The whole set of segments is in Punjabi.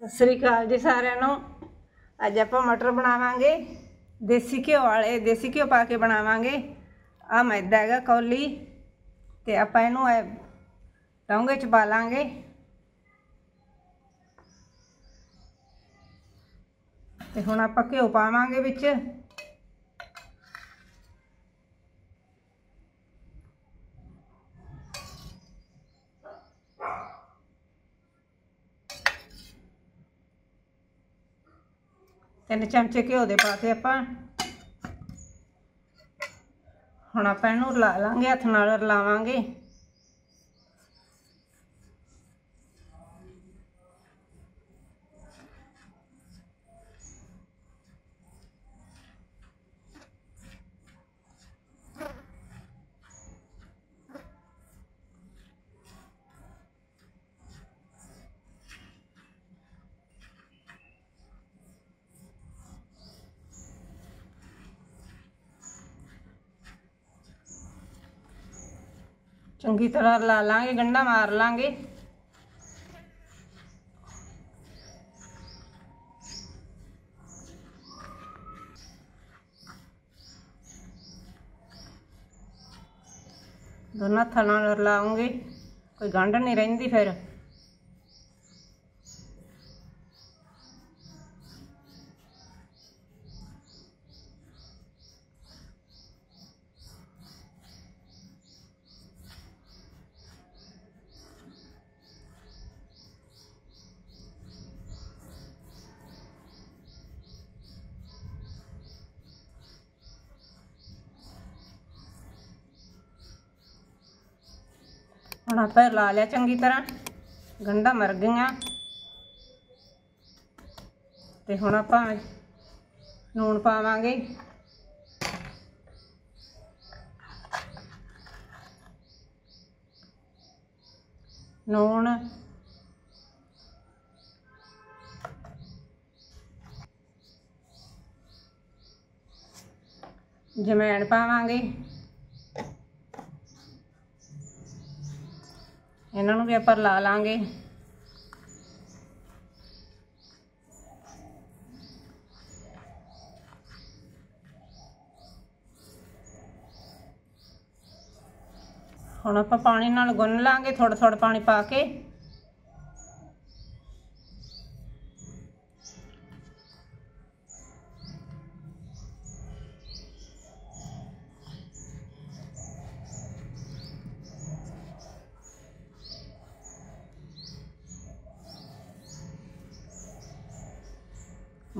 ਸਤਿ ਸ੍ਰੀ ਅਕਾਲ ਜੀ ਸਾਰਿਆਂ ਨੂੰ। ਅੱਜ ਆਪਾਂ ਮਟਰ ਬਣਾਵਾਂਗੇ, ਦੇਸੀ ਘਿਓ ਵਾਲੇ, ਦੇਸੀ ਘਿਓ ਪਾ ਕੇ ਬਣਾਵਾਂਗੇ। ਆ ਮੈਦਾ ਹੈਗਾ ਕੌਲੀ ਤੇ ਆਪਾਂ ਇਹਨੂੰ ਐ ਡੋਂਗੇ ਚ ਪਾ ਲਾਂਗੇ। ਤੇ ਹੁਣ ਆਪਾਂ ਘਿਓ ਪਾਵਾਂਗੇ ਵਿੱਚ। ਤਿੰਨ ਚਮਚੇ ਘਿਓ ਦੇ ਪਾਤੇ ਆਪਾਂ ਹੁਣ ਆਪਾਂ ਇਹਨੂੰ ਲਾ ਲਾਂਗੇ ਹੱਥ ਨਾਲ ਰਲਾਵਾਂਗੇ ਚੰਗੀ ਤਰ੍ਹਾਂ ਲਾ ਲਾਂਗੇ, ਗੰਢਾ ਮਾਰ ਲਾਂਗੇ। ਦੋਨਾਂ ਹੱਥਾਂ ਨਾਲ ਰਲਾਉਂਗੇ ਕੋਈ ਗੰਢ ਨਹੀਂ ਰਹਿੰਦੀ ਫਿਰ। ਹੁਣ ਆਪਾਂ ਲਾ ਲਿਆ ਚੰਗੀ ਤਰ੍ਹਾਂ। ਗੰਢਾਂ ਮਰ ਗਈਆਂ। ਤੇ ਹੁਣ ਆਪਾਂ ਲੂਣ ਪਾਵਾਂਗੇ। ਲੂਣ ਜਮੈਣ ਪਾਵਾਂਗੇ। ਇਹਨਾਂ ਨੂੰ ਵੀ ਆਪਾਂ ਲਾ ਲਾਂਗੇ। ਹੁਣ ਆਪਾਂ ਪਾਣੀ ਨਾਲ ਗੁੰਨ ਲਾਂਗੇ ਥੋੜਾ ਥੋੜਾ ਪਾਣੀ ਪਾ ਕੇ।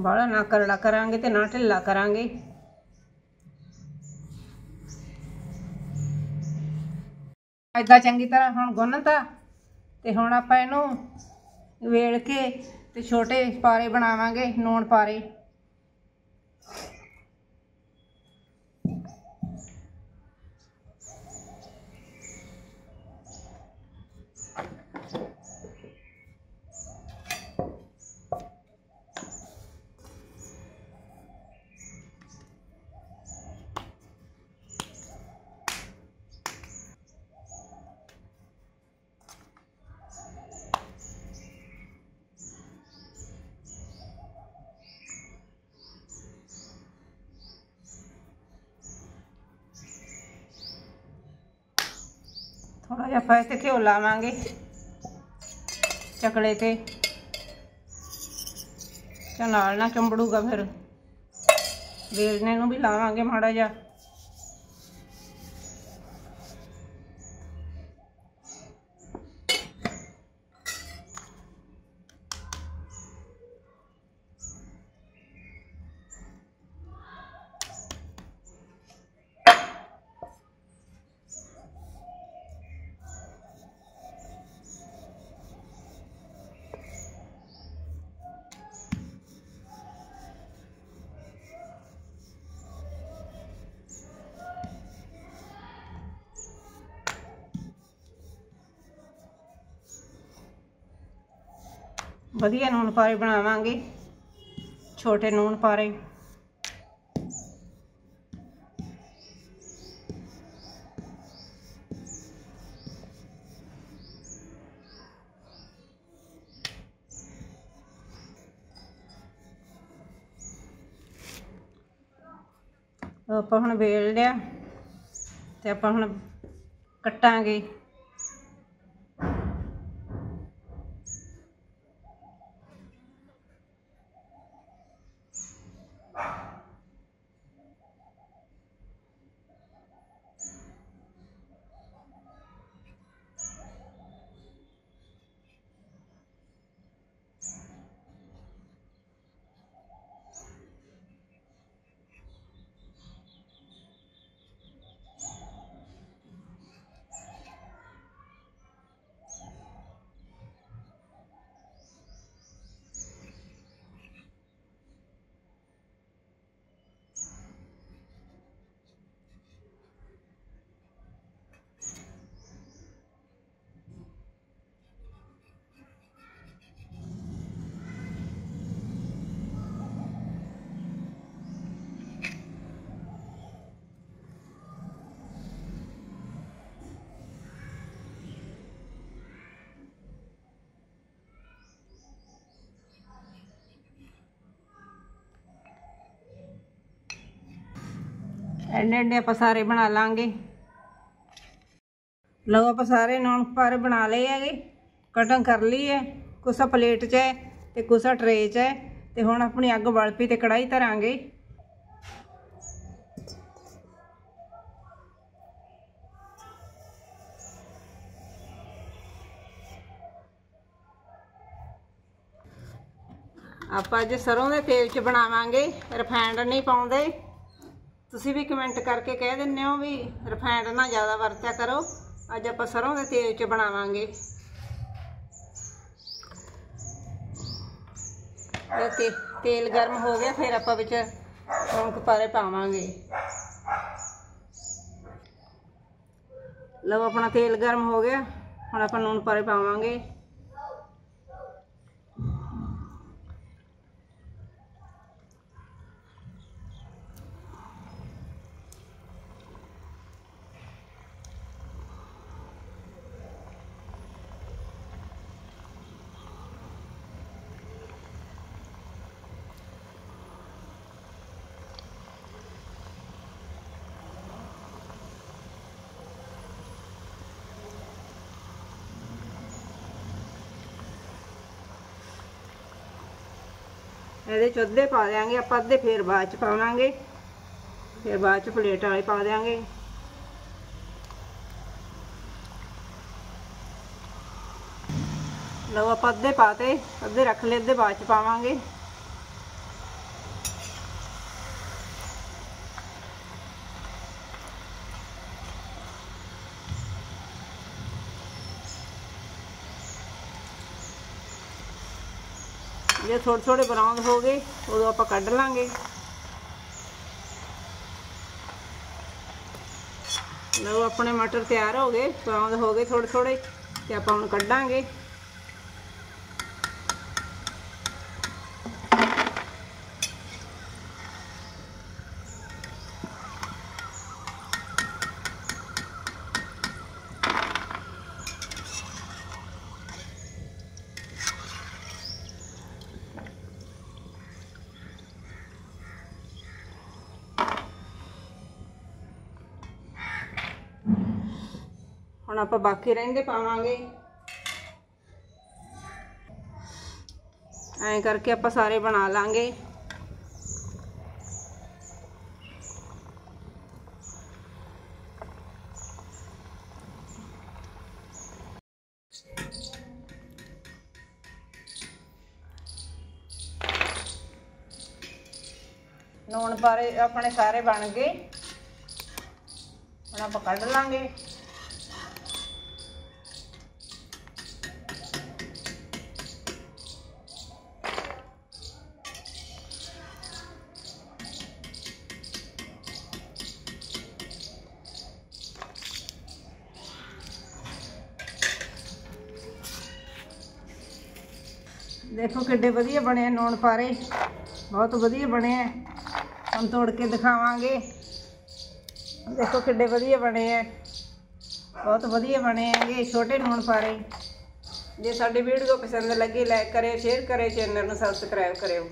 ਬਾਹਲਾ ਨਾ ਕਰੜਾ ਕਰਾਂਗੇ ਤੇ ਨਾ ਢਿੱਲਾ ਕਰਾਂਗੇ। ਏਦਾਂ ਚੰਗੀ ਤਰ੍ਹਾਂ ਹੁਣ ਗੁੰਨਤਾ ਤੇ ਹੁਣ ਆਪਾਂ ਇਹਨੂੰ ਵੇਲ ਕੇ ਤੇ ਛੋਟੇ ਪਾਰੇ ਬਣਾਵਾਂਗੇ ਨੂਣ ਪਾਰੇ। ਥੋੜਾ ਜਿਹਾ ਆਪਾਂ ਇੱਥੇ ਘਿਓ ਲਾਵਾਂਗੇ। ਚਕਲੇ ਤੇ। ਤੇ ਨਾਲ ਨਾ ਚੰਬੜੂਗਾ ਫਿਰ। ਵੇਲਣੇ ਨੂੰ ਵੀ ਲਾਵਾਂਗੇ ਮਾੜਾ ਜਿਹਾ। ਵਧੀਆ ਨੂਨ ਪਾਰੇ ਬਣਾਵਾਂਗੇ, ਛੋਟੇ ਨੂਨ ਪਾਰੇ। ਆਪਾਂ ਹੁਣ ਵੇਲ ਲਿਆ ਤੇ ਆਪਾਂ ਹੁਣ ਕੱਟਾਂਗੇ। ਐਨੇ ਐਨੇ ਆਪਾਂ ਸਾਰੇ ਬਣਾ ਲਾਂਗੇ। ਲਓ ਆਪਾਂ ਸਾਰੇ ਨੌਨ ਪਰ ਬਣਾ ਲਏ ਹੈਗੇ। ਕਟਿੰਗ ਕਰ ਲਈ ਹੈ। ਕੁਛ ਪਲੇਟ 'ਚ ਹੈ ਤੇ ਕੁਛ ਟਰੇ 'ਚ ਹੈ ਤੇ ਹੁਣ ਆਪਣੀ ਅੱਗ ਬਲ ਪਈ ਤੇ ਕੜਾਈ ਧਰਾਂਗੇ। ਆਪਾਂ ਅੱਜ ਸਰੋਂ ਦੇ ਤੇਲ 'ਚ ਬਣਾਵਾਂਗੇ। ਰਿਫਾਈਂਡ ਨਹੀਂ ਪਾਉਂਦੇ। ਤੁਸੀਂ ਵੀ ਕਮੈਂਟ ਕਰਕੇ ਕਹਿ ਦਿੰਦੇ ਹੋ ਵੀ ਰਿਫਾਈਂਡ ਨਾ ਜ਼ਿਆਦਾ ਵਰਤਿਆ ਕਰੋ। ਅੱਜ ਆਪਾਂ ਸਰੋਂ ਦੇ ਤੇਲ 'ਚ ਬਣਾਵਾਂਗੇ। ਤੇ ਤੇਲ ਗਰਮ ਹੋ ਗਿਆ, ਫਿਰ ਆਪਾਂ ਵਿੱਚ ਲੌਂਗ ਪਾਰੇ ਪਾਵਾਂਗੇ। ਲਓ ਆਪਣਾ ਤੇਲ ਗਰਮ ਹੋ ਗਿਆ, ਹੁਣ ਆਪਾਂ ਨੂਨ ਪਾਰੇ ਪਾਵਾਂਗੇ। ਇਹਦੇ ਚ ਅੱਧੇ ਪਾ ਦਿਆਂਗੇ, ਆਪਾਂ ਅੱਧੇ ਫੇਰ ਬਾਅਦ ਚ ਪਾਵਾਂਗੇ। ਫਿਰ ਬਾਅਦ ਚ ਪਲੇਟ ਵਾਲੇ ਪਾ ਦਿਆਂਗੇ। ਲਓ, ਆਪਾਂ ਅੱਧੇ ਪਾਤੇ, ਅੱਧੇ ਰੱਖ ਲਏ, ਅੱਧੇ ਬਾਅਦ ਚ ਪਾਵਾਂਗੇ। ਜੇ ਥੋੜੇ ਥੋੜੇ ਬਰਾਊਨ ਹੋ ਗਏ, ਉਦੋਂ ਆਪਾਂ ਕੱਢ ਲਾਂਗੇ। ਲਓ, ਆਪਣੇ ਮਟਰ ਤਿਆਰ ਹੋ ਗਏ ਬਰਾਊਨ ਹੋ ਗਏ ਥੋੜੇ ਥੋੜੇ ਤੇ ਆਪਾਂ ਹੁਣ ਕੱਢਾਂਗੇ। ਹੁਣ ਆਪਾਂ ਬਾਕੀ ਰਹਿੰਦੇ ਪਾਵਾਂਗੇ। ਐਂ ਕਰਕੇ ਆਪਾਂ ਸਾਰੇ ਬਣਾ ਲਾਂਗੇ। ਨੂਣ ਬਾਰੇ ਆਪਣੇ ਸਾਰੇ ਬਣ ਗਏ। ਹੁਣ ਆਪਾਂ ਕੱਢ ਲਾਂਗੇ। ਦੇਖੋ ਕਿੱਡੇ ਵਧੀਆ ਬਣੇ ਆ ਨੂਣ ਪਾਰੇ। ਬਹੁਤ ਵਧੀਆ ਬਣੇ ਆ। ਹੁਣ ਤੋੜ ਕੇ ਦਿਖਾਵਾਂਗੇ। ਦੇਖੋ ਕਿੱਡੇ ਵਧੀਆ ਬਣੇ ਆ। ਬਹੁਤ ਵਧੀਆ ਬਣੇ ਹੈਗੇ ਛੋਟੇ ਨੂਣ ਪਾਰੇ। ਜੇ ਸਾਡੀ ਵੀਡੀਓ ਪਸੰਦ ਲੱਗੀ ਲਾਈਕ ਕਰਿਓ ਸ਼ੇਅਰ ਕਰਿਓ ਚੈਨਲ ਨੂੰ ਸਬਸਕ੍ਰਾਈਬ ਕਰਿਓ।